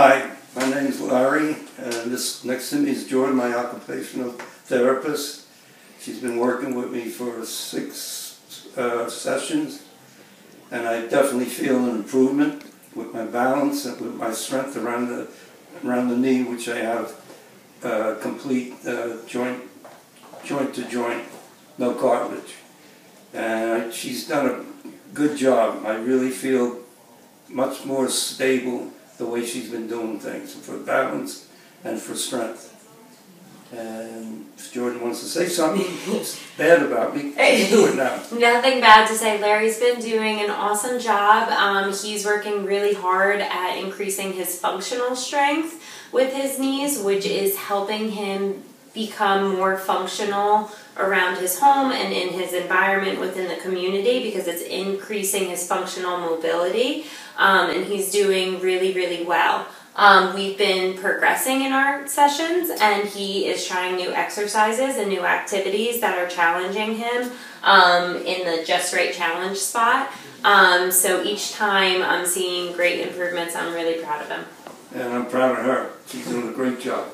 Hi, my name is Larry, and this next to me is Jordan, my occupational therapist. She's been working with me for six uh, sessions, and I definitely feel an improvement with my balance and with my strength around the around the knee, which I have uh, complete uh, joint joint to joint, no cartilage. And she's done a good job. I really feel much more stable the way she's been doing things for balance and for strength. And if Jordan wants to say something bad about me, he do it now. Nothing bad to say. Larry's been doing an awesome job. Um, he's working really hard at increasing his functional strength with his knees, which is helping him become more functional around his home and in his environment within the community because it's increasing his functional mobility. Um, and he's doing really, really well. Um, we've been progressing in our sessions, and he is trying new exercises and new activities that are challenging him um, in the Just Right Challenge spot. Um, so each time I'm seeing great improvements, I'm really proud of him. And I'm proud of her. She's doing a great job.